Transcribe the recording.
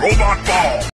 Robot Ball.